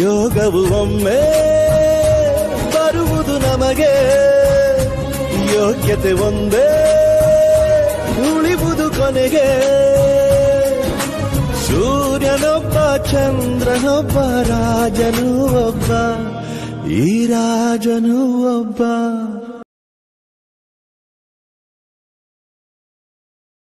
ಯೋಗವು ಒಮ್ಮೆ ಬರುವುದು ನಮಗೆ. ಯೋಗ್ಯತೆ ಒಂದೇ, ಉಳಿವುದು ಕೊನೆಗೆ. ಸೂರ್ಯನೊಬ್ಬ, ಚಂದ್ರನೊಬ್ಬ, ರಾಜನು ಒಬ್ಬ, ಈ ರಾಜನು ಒಬ್ಬ.